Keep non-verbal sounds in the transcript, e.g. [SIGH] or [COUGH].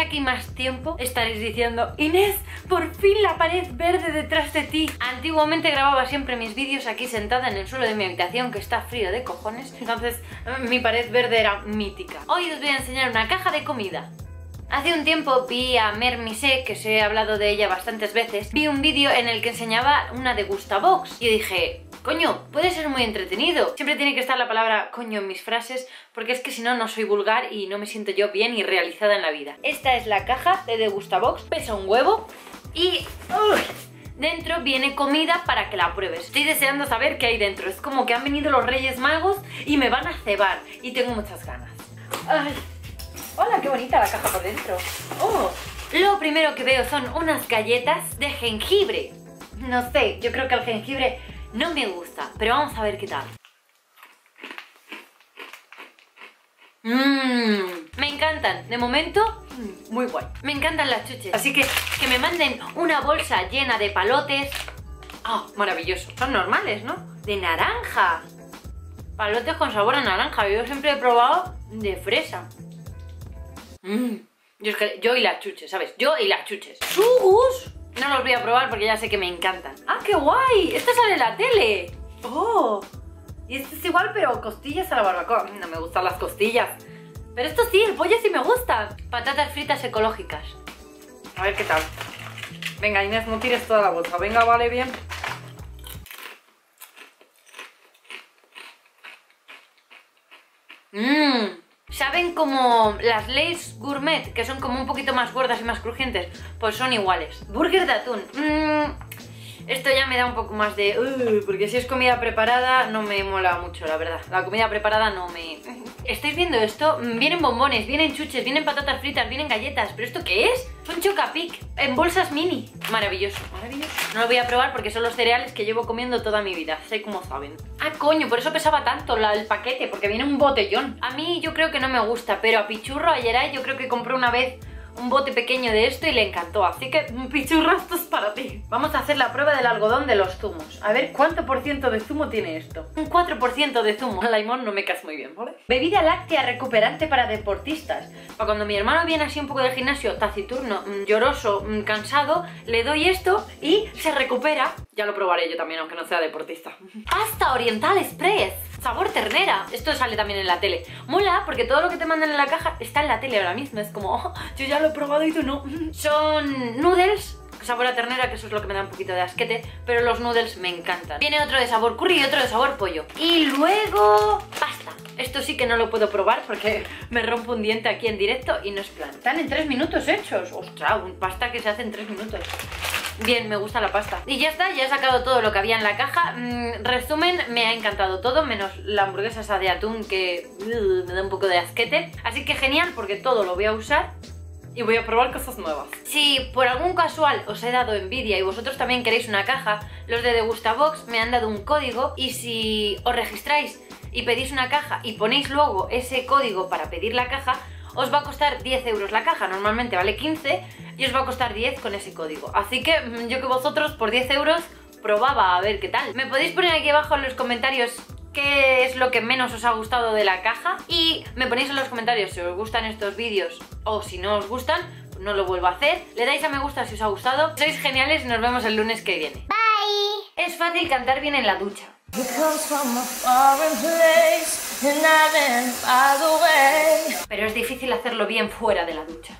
aquí más tiempo estaréis diciendo Inés, por fin la pared verde detrás de ti. Antiguamente grababa siempre mis vídeos aquí sentada en el suelo de mi habitación que está frío de cojones. Entonces mi pared verde era mítica. Hoy os voy a enseñar una caja de comida. Hace un tiempo vi a Mer Mise, que os he hablado de ella bastantes veces, vi un vídeo en el que enseñaba una de Gustabox y dije, coño, puede ser muy entretenido. Siempre tiene que estar la palabra coño en mis frases porque es que si no, no soy vulgar y no me siento yo bien y realizada en la vida. Esta es la caja de Gustabox, pesa un huevo y... Dentro viene comida para que la pruebes. Estoy deseando saber qué hay dentro. Es como que han venido los Reyes Magos y me van a cebar. Y tengo muchas ganas. Ay. Hola, qué bonita la caja por dentro. Oh, lo primero que veo son unas galletas de jengibre. No sé, yo creo que el jengibre no me gusta, pero vamos a ver qué tal. Mmm, me encantan. De momento, mm, muy guay. Me encantan las chuches. Así que que me manden una bolsa llena de palotes. ¡Ah, maravilloso! Son normales, ¿no? De naranja. Palotes con sabor a naranja. Yo siempre he probado de fresa. Mmm. Yo, yo, y las chuches, ¿sabes? Yo y las chuches. ¡Sugus! No los voy a probar porque ya sé que me encantan. ¡Ah, qué guay! Esto sale en la tele. ¡Oh! Y esto es igual, pero costillas a la barbacoa. No me gustan las costillas. Pero esto sí, el pollo sí me gusta. Patatas fritas ecológicas. A ver qué tal. Venga, Inés, no tires toda la bolsa. Venga, vale, bien. Mmm ¿Saben como las Lay's Gourmet, que son como un poquito más gordas y más crujientes? Pues son iguales. Burger de atún. Mmm, esto ya me da un poco más de... Porque si es comida preparada no me mola mucho, la verdad. La comida preparada no me... ¿Estáis viendo esto? Vienen bombones, vienen chuches, vienen patatas fritas, vienen galletas. ¿Pero esto qué es? Son chocapic en bolsas mini. Maravilloso, maravilloso. No lo voy a probar porque son los cereales que llevo comiendo toda mi vida. Sé cómo saben. Ah, coño, por eso pesaba tanto el paquete, porque viene un botellón. A mí yo creo que no me gusta, pero a Pichurro ayer yo creo que compré una vez un bote pequeño de esto y le encantó. Así que, [LAUGHS] pichurra, esto es para ti. Vamos a hacer la prueba del algodón de los zumos. A ver cuánto por ciento de zumo tiene esto. Un 4% de zumo. [LAUGHS] La limón no me cae muy bien, ¿vale? Bebida láctea recuperante para deportistas. Para cuando mi hermano viene así un poco del gimnasio, taciturno, mm, lloroso, mm, cansado, le doy esto y se recupera. Ya lo probaré yo también, aunque no sea deportista. Pasta Oriental Express. Sabor ternera. Esto sale también en la tele. Mola porque todo lo que te mandan en la caja está en la tele ahora mismo. Es como, oh, yo ya lo he probado y tú no. [LAUGHS] Son noodles sabor a ternera, que eso es lo que me da un poquito de asquete, pero los noodles me encantan. Viene otro de sabor curry y otro de sabor pollo. Y luego pasta. Esto sí que no lo puedo probar porque [LAUGHS] me rompo un diente aquí en directo y no es plan. Están en tres minutos hechos. Ostras, un pasta que se hace en tres minutos. Bien, me gusta la pasta. Y ya está, ya he sacado todo lo que había en la caja. Mm, resumen, me ha encantado todo, menos la hamburguesa esa de atún que me da un poco de asquete. Así que genial, porque todo lo voy a usar y voy a probar cosas nuevas. Si por algún casual os he dado envidia y vosotros también queréis una caja, los de Degustabox me han dado un código y si os registráis y pedís una caja y ponéis luego ese código para pedir la caja, os va a costar 10 euros la caja, normalmente vale 15 y os va a costar 10 con ese código. Así que mm, yo que vosotros por 10 euros probaba a ver qué tal. Me podéis poner aquí abajo en los comentarios qué es lo que menos os ha gustado de la caja y me ponéis en los comentarios si os gustan estos vídeos o si no os gustan, no lo vuelvo a hacer. Le dais a me gusta si os ha gustado. Sois geniales y nos vemos el lunes que viene. Bye. Es fácil cantar bien en la ducha. Pero es difícil hacerlo bien fuera de la ducha.